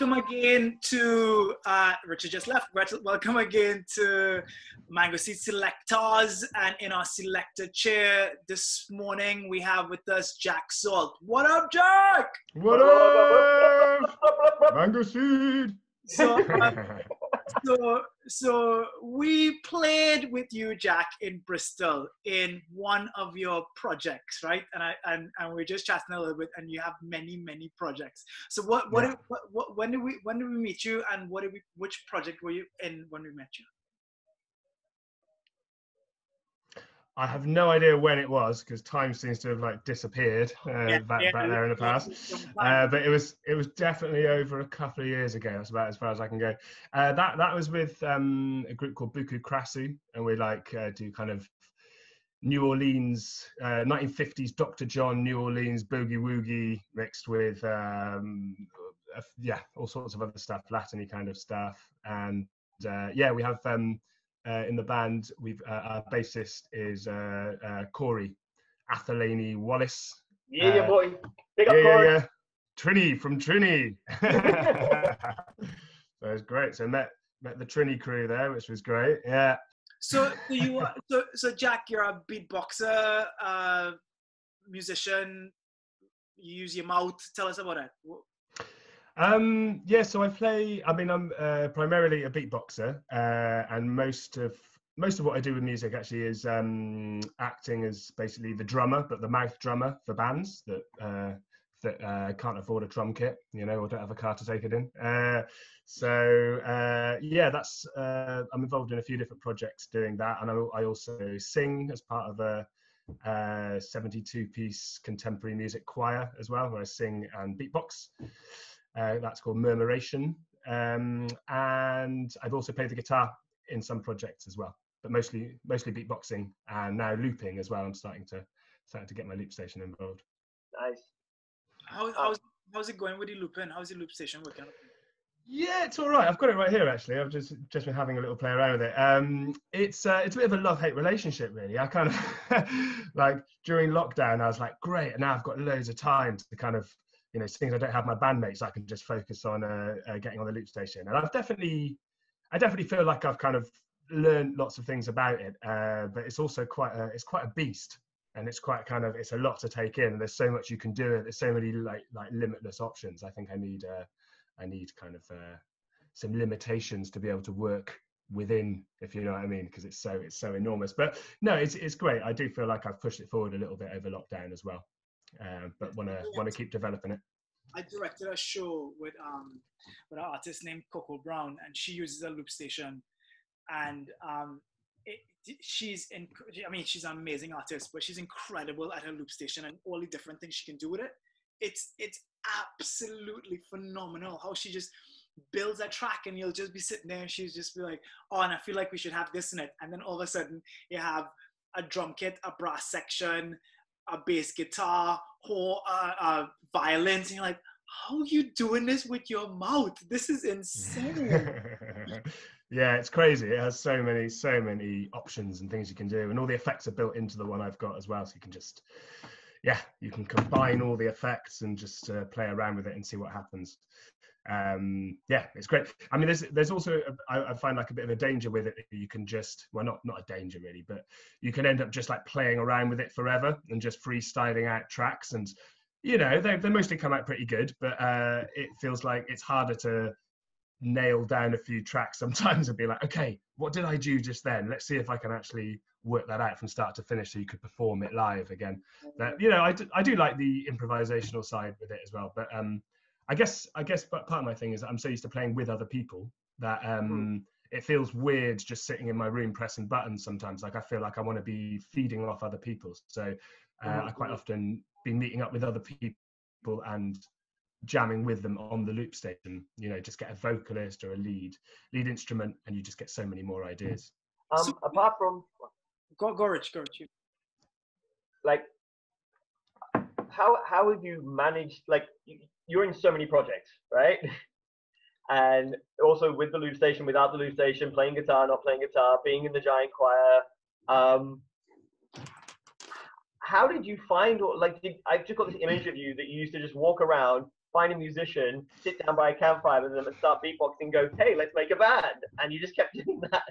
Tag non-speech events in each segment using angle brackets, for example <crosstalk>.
welcome again to uh, Richard just left. Welcome again to Mango Seed Selectors, and in our selector chair this morning we have with us Jack Salt. What up, Jack? What up, Mango Seed? So, uh, <laughs> so, so we played with you, Jack, in Bristol in one of your projects, right? And I and, and we are just chatting a little bit, and you have many, many projects. So what what, yeah. what, what when did we when did we meet you, and what did we which project were you in when we met you? I have no idea when it was because time seems to have like disappeared uh, yeah, back, yeah, back there in the past. Uh, but it was it was definitely over a couple of years ago. That's about as far as I can go. Uh, that that was with um, a group called Buku Krasu, and we like uh, do kind of New Orleans 1950s uh, Dr. John New Orleans boogie woogie mixed with um, yeah all sorts of other stuff, Latiny kind of stuff, and uh, yeah we have. Um, uh, in the band, we've uh, our bassist is uh, uh Corey Athelany Wallace. Yeah, yeah, boy. Big up, yeah, Corey. Yeah, yeah. Trini from Trini. <laughs> <laughs> so it was great. So met met the Trini crew there, which was great. Yeah. So you so so Jack, you're a beatboxer, uh, musician. You use your mouth. Tell us about it. Um, yeah, so I play. I mean, I'm uh, primarily a beatboxer, uh, and most of most of what I do with music actually is um, acting as basically the drummer, but the mouth drummer for bands that uh, that uh, can't afford a drum kit, you know, or don't have a car to take it in. Uh, so uh, yeah, that's uh, I'm involved in a few different projects doing that, and I, I also sing as part of a, a 72 piece contemporary music choir as well, where I sing and beatbox. Uh, that's called Murmuration. Um, and I've also played the guitar in some projects as well, but mostly mostly beatboxing and now looping as well. I'm starting to starting to get my loop station involved. Nice. How, how's how's it going with the looping? How's the loop station working? Yeah, it's all right. I've got it right here actually. I've just just been having a little play around with it. Um, it's uh, it's a bit of a love hate relationship really. I kind of <laughs> like during lockdown, I was like, great, and now I've got loads of time to kind of you know, things I don't have my bandmates, I can just focus on uh, uh, getting on the loop station. And I've definitely, I definitely feel like I've kind of learned lots of things about it. Uh, but it's also quite a, it's quite a beast, and it's quite kind of, it's a lot to take in. There's so much you can do. There's so many like like limitless options. I think I need, uh, I need kind of uh, some limitations to be able to work within if you know what i mean because it's so it's so enormous but no it's it's great i do feel like i've pushed it forward a little bit over lockdown as well uh, but want to want to keep developing it. I directed a show with um with an artist named Coco Brown, and she uses a loop station, and um it, she's in. I mean, she's an amazing artist, but she's incredible at her loop station and all the different things she can do with it. It's it's absolutely phenomenal how she just builds a track and you'll just be sitting there and she's just be like, oh, and I feel like we should have this in it. And then all of a sudden you have a drum kit, a brass section, a bass guitar or a, a violin. And you're like, how are you doing this with your mouth? This is insane. <laughs> yeah, it's crazy. It has so many, so many options and things you can do, and all the effects are built into the one I've got as well. So you can just, yeah, you can combine all the effects and just uh, play around with it and see what happens um, yeah, it's great. I mean, there's there's also a, I, I find like a bit of a danger with it. You can just well, not not a danger really, but you can end up just like playing around with it forever and just freestyling out tracks. And you know, they they mostly come out pretty good, but uh, it feels like it's harder to nail down a few tracks sometimes and be like, okay, what did I do just then? Let's see if I can actually work that out from start to finish so you could perform it live again. But you know, I do, I do like the improvisational side with it as well. But um, I guess I guess but part of my thing is I'm so used to playing with other people that um, mm. it feels weird just sitting in my room pressing buttons sometimes. Like I feel like I want to be feeding off other people. So uh, mm. I quite often be meeting up with other people and jamming with them on the loop station. You know, just get a vocalist or a lead lead instrument, and you just get so many more ideas. Um, so, apart from go go Rich, go Rich. Like how how have you managed like you're in so many projects, right? <laughs> and also with the loop station, without the loop station, playing guitar, not playing guitar, being in the giant choir. Um, how did you find, or like, did, I've just got this image of you that you used to just walk around find a musician, sit down by a campfire with them, and start beatboxing. Go, hey, let's make a band, and you just kept <laughs> doing that.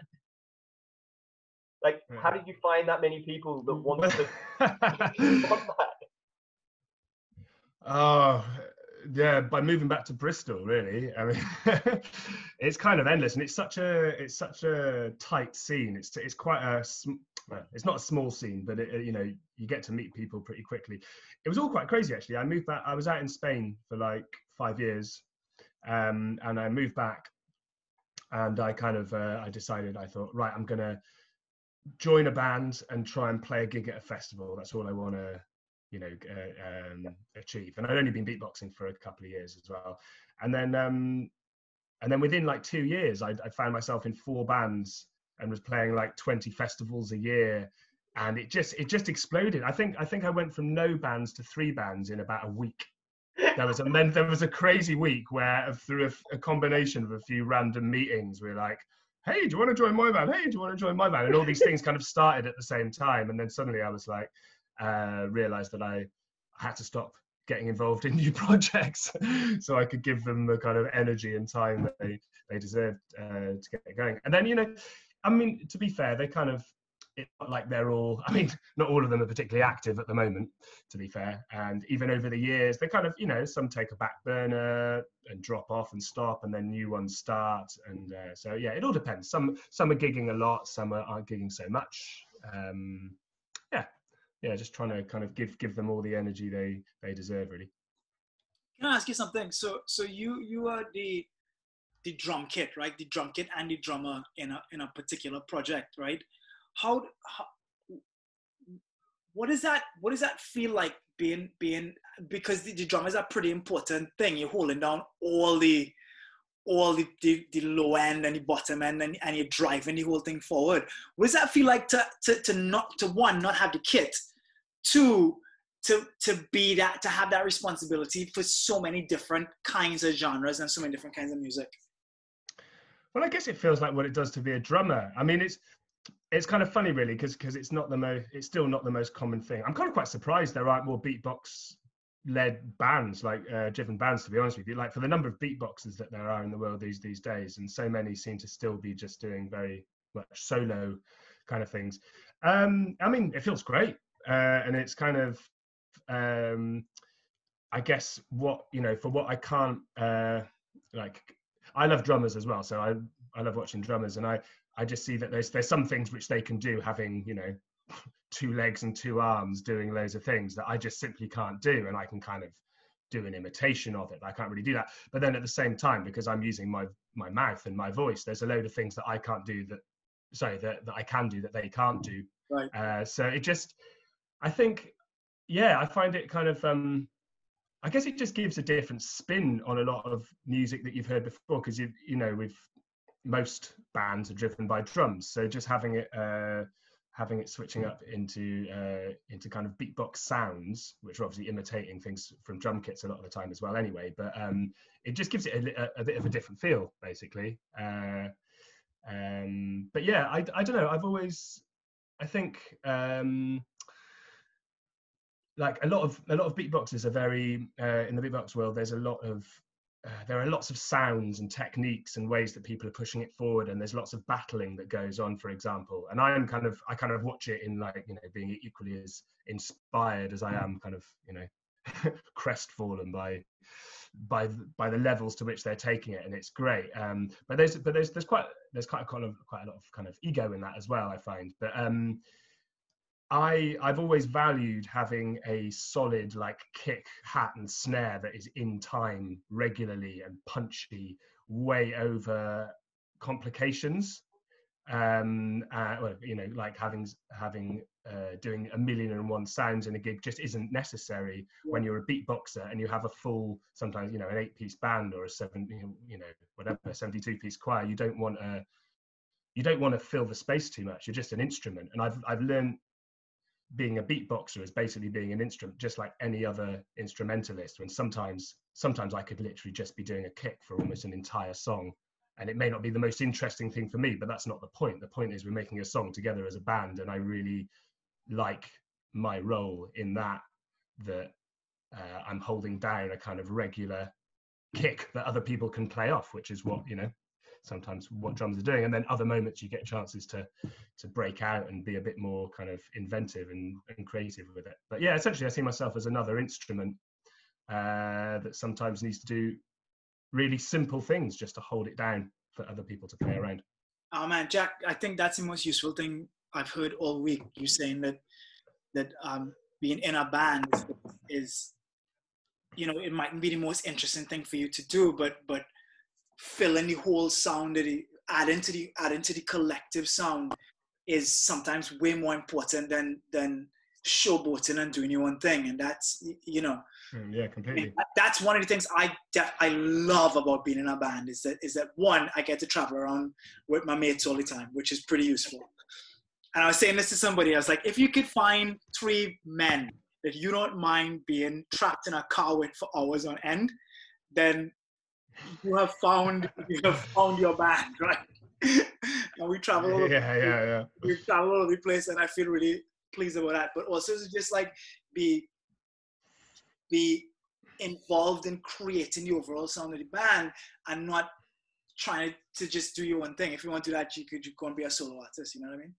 Like, how did you find that many people that want to <laughs> want that? Oh, yeah, by moving back to Bristol, really. I mean, <laughs> it's kind of endless, and it's such a it's such a tight scene. It's it's quite a it's not a small scene, but it, you know you get to meet people pretty quickly. It was all quite crazy actually. I moved back. I was out in Spain for like five years, um, and I moved back, and I kind of uh, I decided I thought right, I'm gonna join a band and try and play a gig at a festival. That's all I want to you know uh, um, achieve. And i'd only been beatboxing for a couple of years as well. And then um and then within like two years I, I found myself in four bands and was playing like 20 festivals a year. And it just it just exploded. I think i think i went from no bands to three bands in about a week. There was a <laughs> then there was a crazy week where through a, a combination of a few random meetings we are like hey do you want to join my band? Hey do you want to join my band? And all these things kind of started at the same time. And then suddenly i was like uh, realized that I had to stop getting involved in <laughs> new projects <laughs> so I could give them the kind of energy and time that they, they deserved uh, to get going. And then, you know, I mean, to be fair, they kind of, it's not like they're all, <laughs> I mean, not all of them are particularly active at the moment, to be fair. And even over the years, they kind of, you know, some take a back burner and drop off and stop, and then new ones start. And uh, so, yeah, it all depends. Some some are gigging a lot, some are, aren't gigging so much. Um, yeah, just trying to kind of give give them all the energy they they deserve, really. Can I ask you something? So so you you are the the drum kit, right? The drum kit and the drummer in a in a particular project, right? How, how what does that what does that feel like being being because the, the drum is a pretty important thing. You're holding down all the all the, the, the, low end and the bottom end and, and you're driving the whole thing forward. What does that feel like to, to, to not to one, not have the kit, two, to, to be that, to have that responsibility for so many different kinds of genres and so many different kinds of music? Well, I guess it feels like what it does to be a drummer. I mean, it's it's kind of funny, really, because because it's not the most, it's still not the most common thing. I'm kind of quite surprised there aren't more beatbox led bands like uh, driven bands to be honest with you. Like for the number of beatboxers that there are in the world these these days and so many seem to still be just doing very much solo kind of things. Um i mean it feels great uh, and it's kind of um i guess what you know for what i can't uh like i love drummers as well so i i love watching drummers and i i just see that there's there's some things which they can do having you know two legs and two arms doing loads of things that I just simply can't do. And I can kind of do an imitation of it. I can't really do that. But then at the same time, because I'm using my my mouth and my voice, there's a load of things that I can't do that sorry, that, that I can do that they can't do. Right. Uh, so it just I think yeah, I find it kind of um I guess it just gives a different spin on a lot of music that you've heard before because you you know with most bands are driven by drums. So just having it uh having it switching up into uh, into kind of beatbox sounds, which are obviously imitating things from drum kits a lot of the time as well. Anyway, but um, it just gives it a, a, a, bit of a different feel, basically. Uh, um, but yeah, I, I don't know. I've always, I think, um, like a lot of a lot of beatboxers are very uh, in the beatbox world. There's a lot of uh, there are lots of sounds and techniques and ways that people are pushing it forward and there's lots of battling that goes on for example. And i am kind of i kind of watch it in like you know being equally as inspired as i am kind of you know <laughs> crestfallen by by by the levels to which they're taking it and it's great. Um but there's but there's there's quite there's quite a kind of quite a lot of kind of ego in that as well i find. But um I I've always valued having a solid like kick, hat, and snare that is in time regularly and punchy, way over complications. Um, uh, well, you know, like having having uh, doing a million and one sounds in a gig just isn't necessary when you're a beatboxer and you have a full, sometimes you know, an eight-piece band or a seven, you know, whatever, seventy-two-piece choir. You don't want to you don't want to fill the space too much. You're just an instrument, and I've I've learned being a beatboxer is basically being an instrument just like any other instrumentalist when sometimes sometimes i could literally just be doing a kick for almost an entire song and it may not be the most interesting thing for me but that's not the point. The point is we're making a song together as a band and i really like my role in that that uh, i'm holding down a kind of regular kick that other people can play off, which is what you know sometimes what drums are doing. And then other moments you get chances to to break out and be a bit more kind of inventive and, and creative with it. But yeah, essentially, I see myself as another instrument uh, that sometimes needs to do really simple things just to hold it down for other people to play around. Oh man, Jack, I think that's the most useful thing I've heard all week. You saying that that um, being in a band is, is, you know, it mightn't be the most interesting thing for you to do, but but filling the whole sound, the adding to the adding to the collective sound is sometimes way more important than than showboating and doing your own thing, and that's you know. Mm, yeah, completely. That's one of the things I def- I love about being in a band is that is that one I get to travel around with my mates all the time, which is pretty useful. And I was saying this to somebody, I was like, if you could find three men that you don't mind being trapped in a car with for hours on end, then you have found you have found your band, <laughs> right? and we travel all yeah, yeah, yeah. We travel all over the place, and I feel really pleased about that. But also, to just like be be involved in creating the overall sound of the band, and not trying to just do your own thing. If you want to do that, you could you go and be a solo artist. You know what I mean?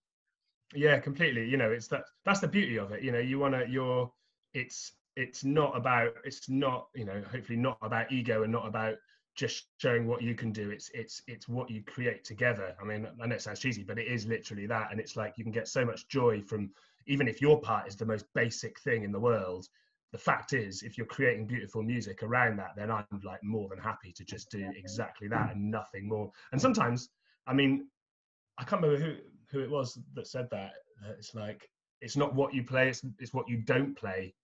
Yeah, completely. You know, it's that that's the beauty of it. You know, you want to you're it's it's not about it's not you know hopefully not about ego and not about just showing what you can do. It's it's it's what you create together. I mean i know it sounds cheesy but it is literally that. And it's like you can get so much joy from even if your part is the most basic thing in the world the fact is if you're creating beautiful music around that then i'm like more than happy to just do exactly. that and nothing more. And sometimes i mean i can't remember who who it was that said that it's like it's not what you play it's, it's what you don't play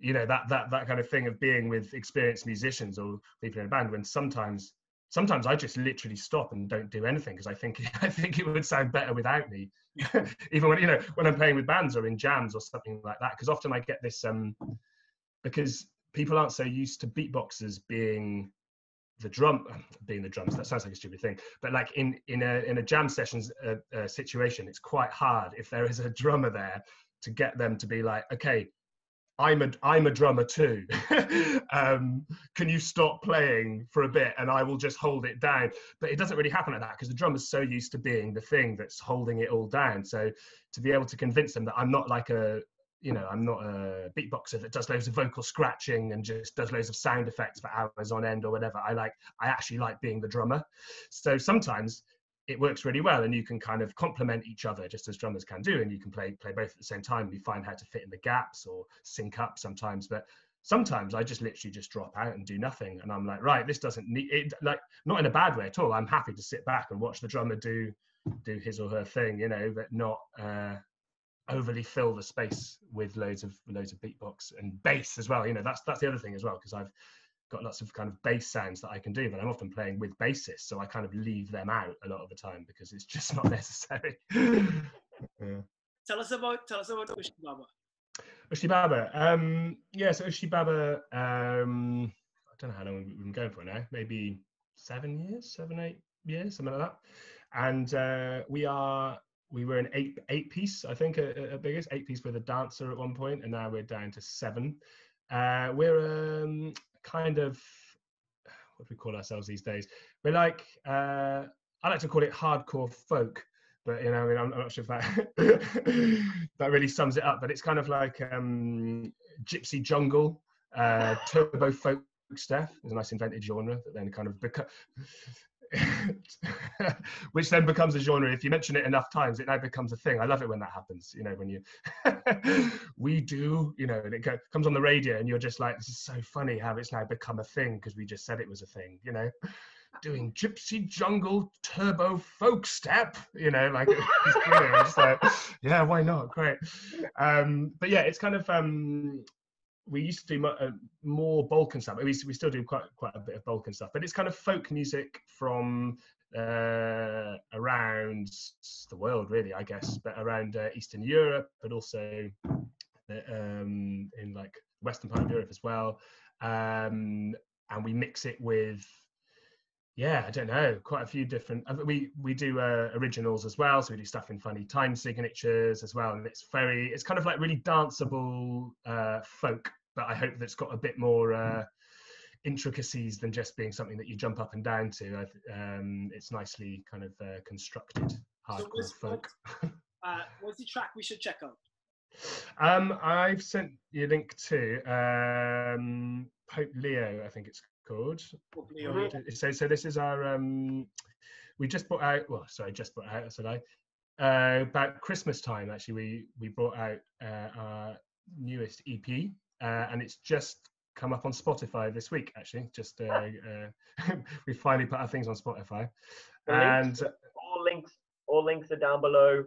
you know that that that kind of thing of being with experienced musicians or people in a band when sometimes sometimes I just literally stop and don't do anything because I think <laughs> I think it would sound better without me. <laughs> Even when you know when I'm playing with bands or in jams or something like that, because often I get this um because people aren't so used to beatboxers being the drum <clears throat> being the drums that sounds like a stupid thing but like in in a in a jam sessions uh, uh, situation it's quite hard if there is a <laughs> drummer there to get them to be like okay I'm a I'm a drummer too. <laughs> um, can you stop playing for a bit and I will just hold it down? But it doesn't really happen like that because the drummer's so used to being the thing that's holding it all down. So to be able to convince them that I'm not like a you know I'm not a beatboxer that does loads of vocal scratching and just does loads of sound effects for hours on end or whatever. I like I actually like being the drummer. So sometimes it works really well and you can kind of complement each other just as drummers can do and you can play play both at the same time you find how to fit in the gaps or sync up sometimes. But sometimes i just literally just drop out and do nothing and i'm like right this doesn't need it like not in a bad way at all. I'm happy to sit back and watch the drummer do do his or her thing you know but not uh overly fill the space with loads of loads of beatbox and bass as well. You know that's that's the other thing as well because i've got lots of kind of bass sounds that I can do, but I'm often playing with bassists, so I kind of leave them out a lot of the time because it's <laughs> just not necessary. <laughs> yeah. Tell us about tell us about Ushti Baba. Ushti Baba, um, yeah, so Ushti Baba, um, I don't know how long we've been going for now, maybe seven years, seven eight years, something like that, and uh, we are. We were an eight eight piece, I think, at, at biggest eight piece with a dancer at one point, and now we're down to seven. Uh, we're um, kind of what do we call ourselves these days? We're like uh, I like to call it hardcore folk, but you know, I mean, I'm, not sure if that <laughs> that really sums it up. But it's kind of like um, gypsy jungle, uh, <laughs> turbo folk stuff. It's a nice invented genre that then kind of become <laughs> which then becomes a genre. If you mention it enough times, it now becomes a thing. I love it when that happens. You know, when you <laughs> we do, you know, and it comes on the radio, and you're just like, this is so funny how it's now become a thing because we just said it was a thing. You know, doing gypsy jungle turbo folk step. You know, like <laughs> it's like, yeah, why not? Great. Um, but yeah, it's kind of um, we used to do uh, more Balkan stuff. We, we still do quite quite a bit of Balkan stuff, but it's kind of folk music from uh, around the world, really, I guess, but around uh, Eastern Europe, but also uh, um, in like Western part of Europe as well. Um, and we mix it with yeah i don't know quite a few different uh, we we do uh, originals as well so we do stuff in funny time signatures as well and it's very it's kind of like really danceable uh, folk but I hope that's got a bit more uh, intricacies than just being something that you jump up and down to. Um, it's nicely kind of uh, constructed hardcore what's- folk. Uh, what's the track we should check out? Um, I've sent you a link to um, Pope Leo, I think it's called. So, so this is our. Um, we just brought out. Well, sorry, just brought out. I. Uh, about Christmas time, actually, we we brought out uh, our newest EP, uh, and it's just come up on Spotify this week. Actually, just uh, uh, <laughs> we finally put our things on Spotify, and all links, all links are down below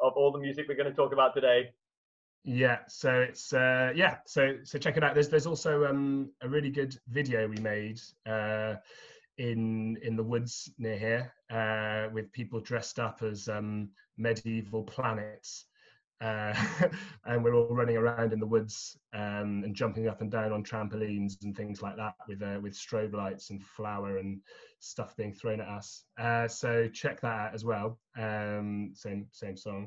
of all the music we're going to talk about today. Yeah, so it's uh, yeah, so so check it out. There's there's also um, a really good video we made uh, in in the woods near here uh, with people dressed up as um, medieval planets, uh, <laughs> and we're all running around in the woods um, and jumping up and down on trampolines and things like that with uh, with strobe lights and flour and stuff being thrown at us. Uh, so check that out as well. Um, same same song.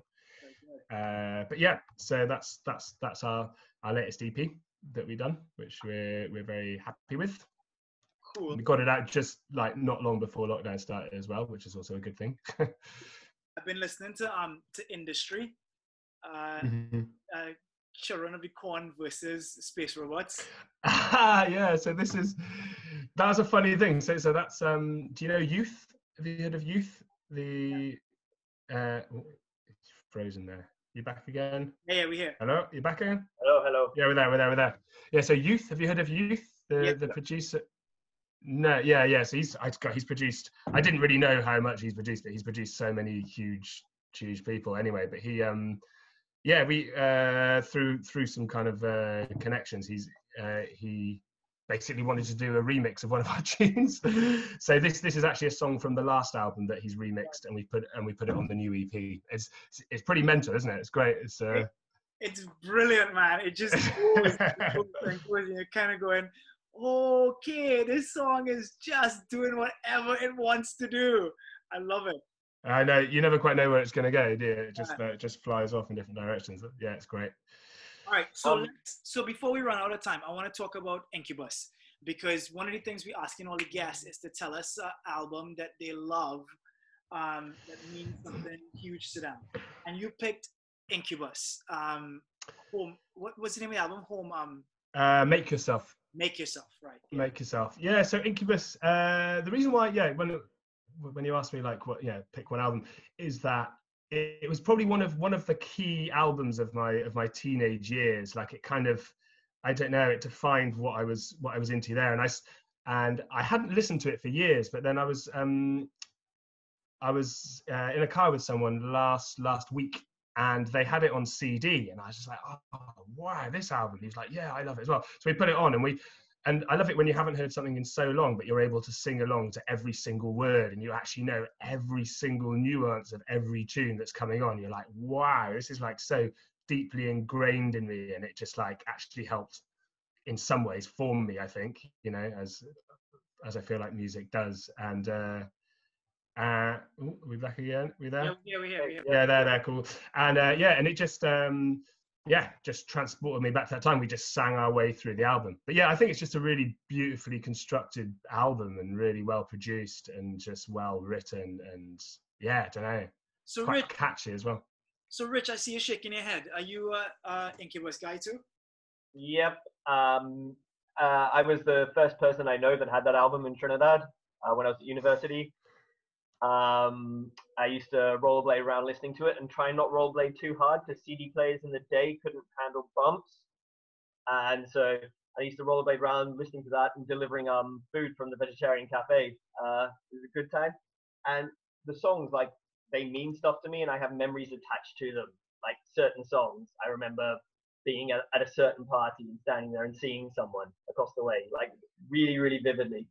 Uh, but yeah, so that's that's that's our our latest EP that we've done, which we're we're very happy with. Cool. We got it out just like not long before lockdown started as well, which is also a good thing. <laughs> I've been listening to um to Industry, uh, uh Children of the Corn versus Space Robots. Ah, yeah. So this is that was a funny thing. So so that's um. Do you know Youth? Have you heard of Youth? The uh, oh, it's frozen there. You back again? Yeah, yeah, we here. Hello, you back again? Hello, hello. Yeah, we're there, we're there, we're there. Yeah, so Youth, have you heard of Youth? The Yeah. the producer. No, yeah, yeah. So he's I got he's produced. I didn't really know how much he's produced, but he's produced so many huge, huge people anyway. But he, um, yeah, we uh through through some kind of uh connections, he's uh he basically wanted to do a remix of one of our <laughs> tunes. so this this is actually a song from the last album that he's remixed, and we put and we put it on the new EP. It's it's pretty mental, isn't it? It's great. It's uh, It's brilliant, man. It just goes goes and goes, and you're kind of going, okay, this song is just doing whatever it wants to do. I love it. I know you never quite know where it's going to go, do you? It just uh, it just flies off in different directions. Yeah, it's great. All right, so Um, so before we run out of time, I want to talk about Incubus because one of the things we asking all the guests is to tell us an album that they love um, that means something huge to them, and you picked Incubus. Um, home. What was the name of the album? Home. Um, Uh, make yourself. Make yourself right. Yeah. Make yourself. Yeah. So Incubus. Uh, the reason why, yeah, when when you asked me like what, yeah, pick one album, is that it, it was probably one of one of the key albums of my of my teenage years. Like it kind of, I don't know, it defined what I was what I was into there, and I and I hadn't listened to it for years, but then I was um I was uh, in a car with someone last last week, and they had it on CD, and I was just like, oh wow, this album. He was like, yeah, I love it as well. So we put it on, and we and I love it when you haven't heard something in so long, but you're able to sing along to every single word, and you actually know every single nuance of every tune that's coming on. You're like, wow, this is like so deeply ingrained in me, and it just like actually helped in some ways form me. I think you know as as I feel like music does, and. uh uh, ooh, are we back again? We there? Yeah, yeah, we here. we here. yeah, they're they're cool. And uh, yeah, and it just um, yeah, just transported me back to that time. We just sang our way through the album. But yeah, I think it's just a really beautifully constructed album and really well produced and just well written and yeah, I don't know, So quite Rich, catchy as well. so Rich, I see you shaking your head. Are you a, a Incubus guy too? Yep. Um, uh, I was the first person I know that had that album in Trinidad uh, when I was at university. Um, I used to rollerblade around listening to it and try not rollerblade too hard because CD players in the day couldn't handle bumps. And so I used to rollerblade around listening to that and delivering um, food from the vegetarian cafe. Uh, it was a good time. And the songs, like, they mean stuff to me and I have memories attached to them. Like certain songs, I remember being at, at a certain party and standing there and seeing someone across the way, like really, really vividly.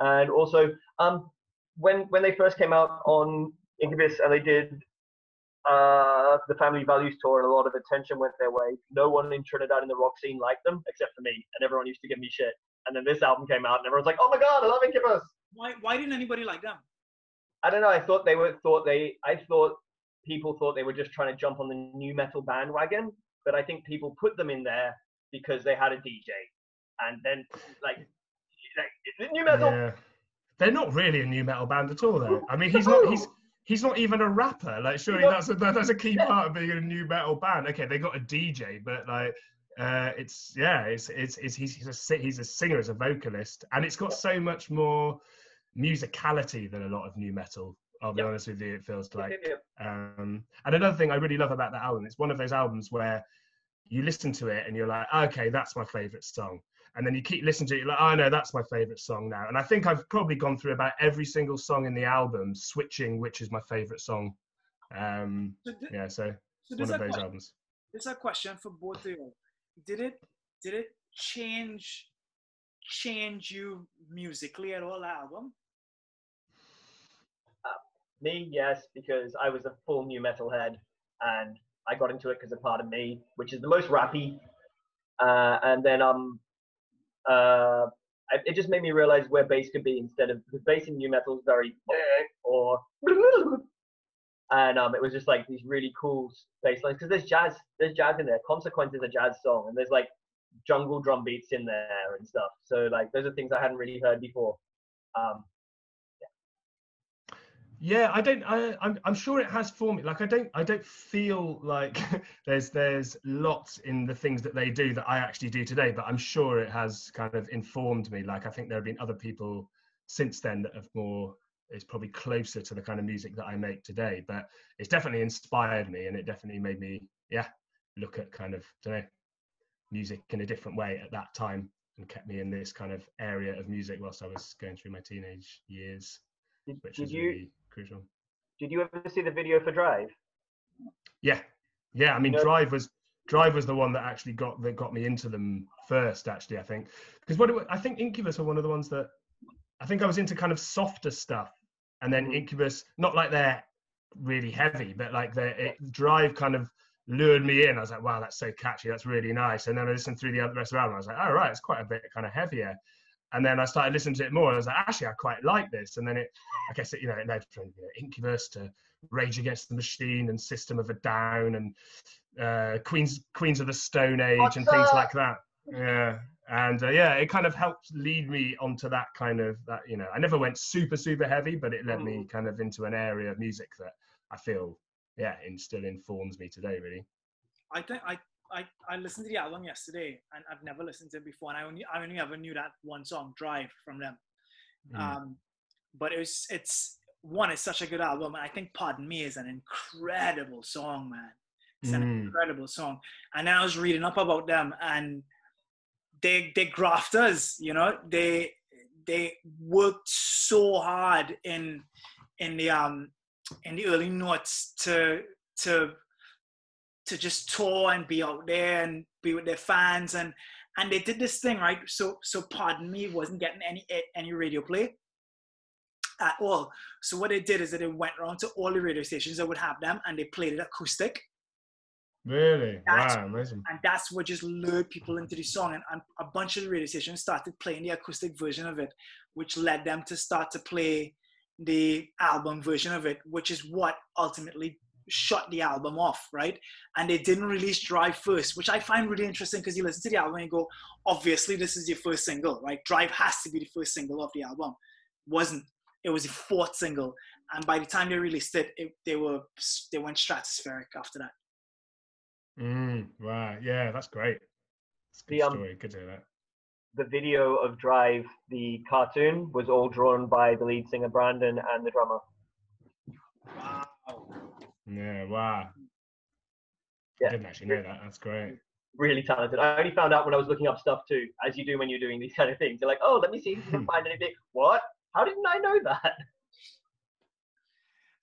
And also, um, when when they first came out on Incubus and they did uh, the Family Values tour and a lot of attention went their way, no one in Trinidad in the rock scene liked them except for me, and everyone used to give me shit. And then this album came out, and everyone's like, "Oh my god, I love Incubus!" Why why didn't anybody like them? I don't know. I thought they were thought they. I thought people thought they were just trying to jump on the nu metal bandwagon, but I think people put them in there because they had a DJ, and then like like, nu metal. Yeah. They're not really a nu metal band at all, though. I mean, he's not. He's he's not even a rapper. Like, surely that's a, that's a key part of being a nu metal band. Okay, they got a DJ, but like, uh, it's yeah, it's it's, it's he's he's a he's a singer, as a vocalist, and it's got so much more musicality than a lot of new metal. I'll be Yep. honest with you, it feels like. Um, and another thing I really love about that album, it's one of those albums where you listen to it and you're like, okay, that's my favorite song. And then you keep listening to it, you're like, oh no, that's my favorite song now. And I think I've probably gone through about every single song in the album, switching which is my favorite song. Um, So, th- yeah, so so one of a, those question, albums. there's a question for both of you. Did it did it change change you musically at all? The album? Me, yes, because I was a full nu metal head, and I got into it because of Pardon Me, which is the most rappy. Uh, and then um, uh, it just made me realize where bass could be instead of because bass in nu metal is very or and um, it was just like these really cool bass lines because there's jazz, there's jazz in there. Consequence is a jazz song, and there's like jungle drum beats in there and stuff. So like those are things I hadn't really heard before. Um, Yeah, I don't. I, I'm, I'm sure it has for me. Like, I don't. I don't feel like <laughs> there's there's lots in the things that they do that I actually do today. But I'm sure it has kind of informed me. Like, I think there have been other people since then that have more. Is probably closer to the kind of music that I make today. But it's definitely inspired me, and it definitely made me, yeah, look at kind of don't know, music in a different way at that time, and kept me in this kind of area of music whilst I was going through my teenage years, did, which did is you really crucial. did you ever see the video for Drive? Yeah, yeah. I mean, Drive was Drive was the one that actually got that got me into them first. Actually, I think because what it, I think Incubus were one of the ones that I think I was into kind of softer stuff, and then Mhm. Incubus not like they're really heavy, but like their Drive kind of lured me in. I was like, wow, that's so catchy, that's really nice. And then I listened through the other rest of the album. I was like, oh right, it's quite a bit kind of heavier. And then I started listening to it more. And I was like, actually, I quite like this. And then it, I guess it, you know, it led from you know, Incubus to Rage Against the Machine and System of a Down and uh, Queens Queens of the Stone Age What's and things up? like that. Yeah, and uh, yeah, it kind of helped lead me onto that kind of that. You know, I never went super super heavy, but it led Mm. me kind of into an area of music that I feel yeah, it still informs me today. Really. I think I, I I listened to the album yesterday, and I've never listened to it before, and I only I only ever knew that one song, "Drive," from them. Mm. Um, but it was it's one. It's such a good album, and I think "Pardon Me" is an incredible song, man. It's an Mm. incredible song. And then I was reading up about them, and they they grafters, you know. They they worked so hard in in the um in the early notes to to to just tour and be out there and be with their fans. And and they did this thing right? So so pardon me wasn't getting any any radio play at all. So what they did is that they went around to all the radio stations that would have them and they played it acoustic. Really? That's- wow, amazing. and that's what just lured people into the song. And, and a bunch of the radio stations started playing the acoustic version of it which led them to start to play the album version of it which is what ultimately shut the album off right and they didn't release drive first which i find really interesting because you listen to the album and you go obviously this is your first single right drive has to be the first single of the album wasn't it was the fourth single and by the time they released it, it they were they went stratospheric after that Mm, wow, yeah, that's great. That's a good The, um, story. Good to hear that. The video of Drive, the cartoon, was all drawn by the lead singer Brandon and the drummer. wow Yeah, wow. Yeah. I didn't actually know that. That's great. Really talented. I only found out when I was looking up stuff too, as you do when you're doing these kind of things. You're like, oh, let me see if you can <laughs> find anything. What? How didn't I know that?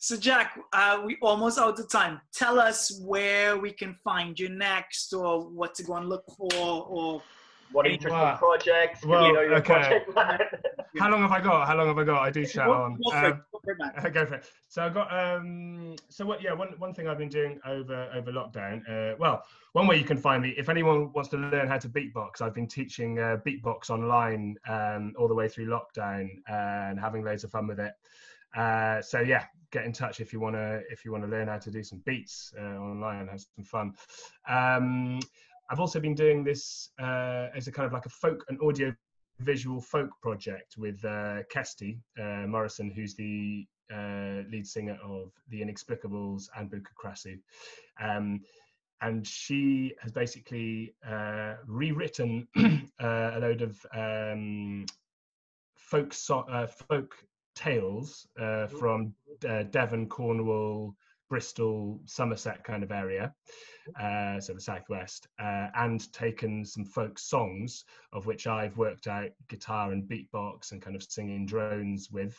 So, Jack, uh, we almost out of time. Tell us where we can find you next, or what to go and look for, or What interesting wow. projects? Can Well, you know your okay. project plan? <laughs> How long have I got? How long have I got? I do chat on. go for it, Um, go for it, go for it. So I got um. So what? Yeah. One one thing I've been doing over over lockdown. Uh, well, one way you can find me if anyone wants to learn how to beatbox. I've been teaching uh, beatbox online um, all the way through lockdown and having loads of fun with it. Uh, so yeah, get in touch if you want to if you want to learn how to do some beats uh, online and have some fun. Um, I've also been doing this uh, as a kind of like a folk and audio visual folk project with uh, Kesty uh, Morrison, who's the uh, lead singer of The Inexplicables and Buka Krasu. Um, and she has basically uh, rewritten <clears throat> uh, a load of um, folk so- uh, folk tales uh, from uh, Devon, Cornwall, Bristol, Somerset kind of area, uh, so the southwest, uh, and taken some folk songs of which I've worked out guitar and beatbox and kind of singing drones with,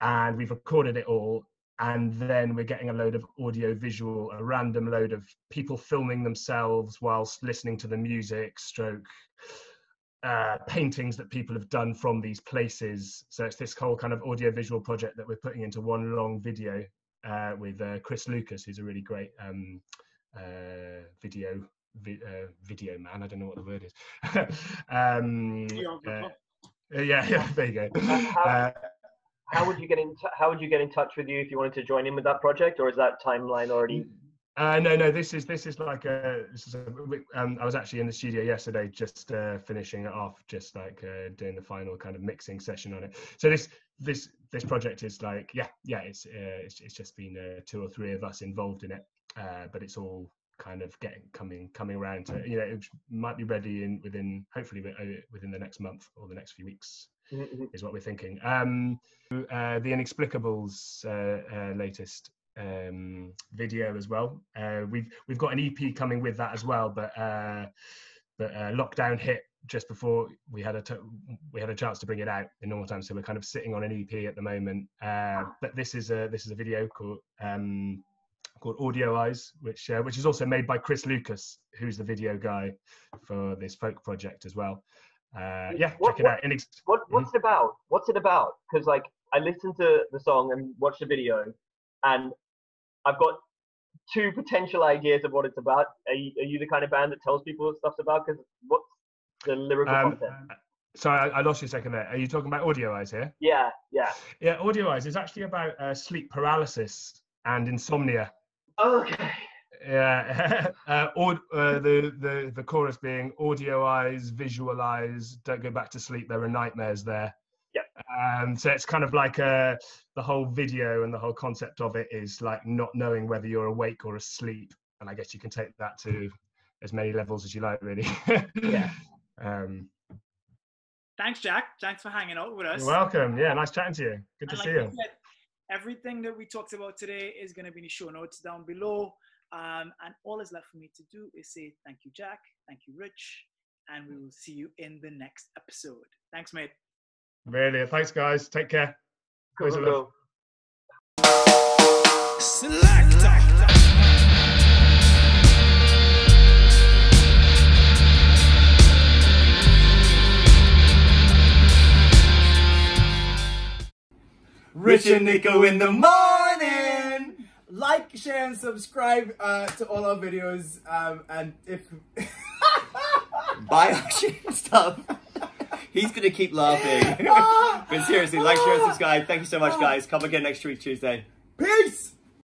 and we've recorded it all. And then we're getting a load of audio visual, a random load of people filming themselves whilst listening to the music, stroke uh, paintings that people have done from these places. So it's this whole kind of audio visual project that we're putting into one long video uh, with uh, Chris Lucas, who's a really great um, uh, video vi- uh, video man. I don't know what the word is. <laughs> um, uh, yeah, <laughs> yeah, there you go. How, how would you get in? T- how would you get in touch with you if you wanted to join in with that project, or is that timeline already? Uh, no, no. This is this is like a. This is a um, I was actually in the studio yesterday, just uh, finishing it off, just like uh, doing the final kind of mixing session on it. So this this this project is like, yeah, yeah. It's uh, it's, it's just been uh, two or three of us involved in it, uh, but it's all kind of getting coming coming around to you know it might be ready in within hopefully within the next month or the next few weeks Mhm. is what we're thinking. Um, uh, the Inexplicables uh, uh, latest um, video as well. Uh, we've we've got an EP coming with that as well, but uh, but uh, lockdown hit just before we had a t- we had a chance to bring it out in normal time. So we're kind of sitting on an EP at the moment. Uh, but this is a this is a video called. Um, called Audio Eyes, which uh, which is also made by Chris Lucas, who's the video guy for this folk project as well. Uh, yeah, What- check it what- out. Inex- What what's it about? What's it about? Because like I listened to the song and watched the video, and I've got two potential ideas of what it's about. Are you, are you the kind of band that tells people what stuff's about? Because what's the lyrical Um, content? Sorry, I, I lost you a second there. Are you talking about Audio Eyes here? Yeah, yeah. Yeah, Audio Eyes is actually about uh, sleep paralysis and insomnia. Okay. Yeah, <laughs> uh, uh, the the the chorus being audio eyes, visual eyes. Don't go back to sleep. There are nightmares there. Yep. Um, so it's kind of like uh, the whole video and the whole concept of it is like not knowing whether you're awake or asleep. And I guess you can take that to as many levels as you like, really. Yeah. <laughs> Um, Thanks, Jack. Thanks for hanging out with us. you're welcome. Yeah, nice chatting to you. Good to And see like you. said, everything that we talked about today is going to be in the show notes down below. Um, and all is left for me to do is say thank you, Jack. Thank you, Rich. And we will see you in the next episode. Thanks, mate. Really, thanks, guys. Take care. Cool, Boys cool, of love. cool. Selector. Rich and Nico in the morning. Like, share, and subscribe uh, to all our videos. Um, and if <laughs> buy our shit stuff. He's gonna keep laughing. <laughs> but seriously, like, share, and subscribe. Thank you so much, guys. Come again next week, Tuesday. peace.